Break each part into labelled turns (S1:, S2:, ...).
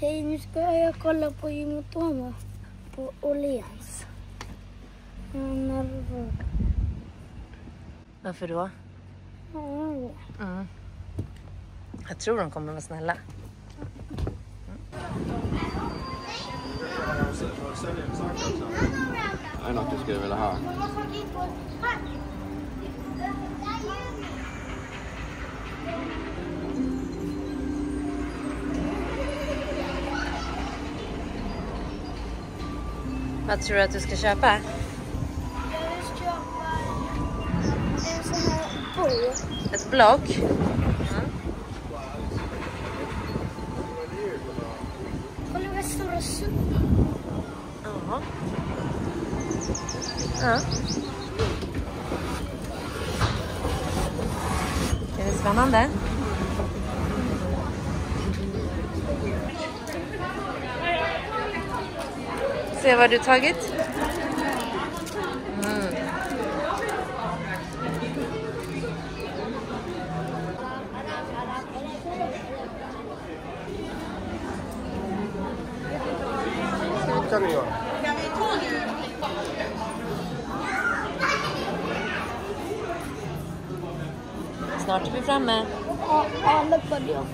S1: Hej, nu ska jag kolla på Jimmy Toma på Åhléns. Är nervös.
S2: Varför då?
S1: Ja,
S2: Mm. Jag tror de kommer vara snälla.
S3: Är det något du skulle vilja ha?
S2: Vad tror du att du ska köpa?
S1: Jag vill köpa en sån här bok.
S2: Ett block?
S1: Kolla vad stora supp.
S2: Ja. Ja. Är det spännande? Se vad du tagit. Mm.
S3: kan.
S2: Snart är vi framme.
S1: Alla började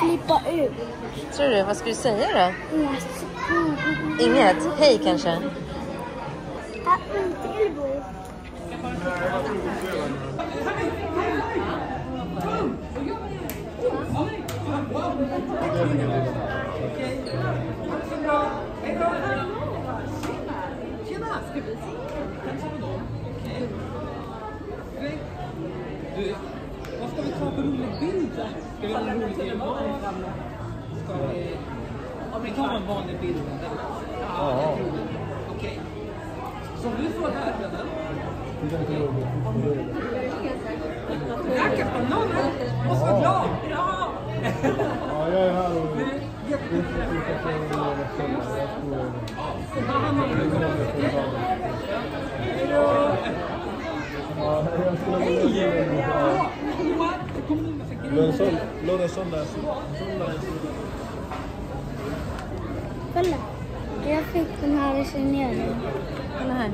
S1: flippa ut.
S2: Tror du? Vad ska du säga då?
S1: Inget? Hej kanske? mm, mm.
S2: Inget? Hej kanske?
S1: Ah, en till bok.
S4: Du, vad ska vi ta för rolig bild då? Ska vi ha en rolig bild framme? Ska vi... Om vi tar en vanlig bild eller? Ja. Okej. Som du får här redan. Tack bananer! Och så var glad! Ja!
S5: Ja, jag är här och Låt en sån där.
S1: Kolla. Jag fick den här signeringen.
S2: Kolla här.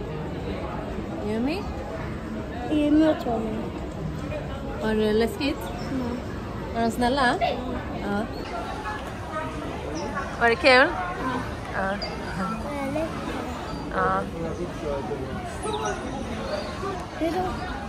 S2: Yumi?
S1: I motorn.
S2: Var det läskigt?
S1: Mm.
S2: Var de snälla? Ja. Var det kul? Ja.
S1: Eller?
S2: ja.
S1: Hej då.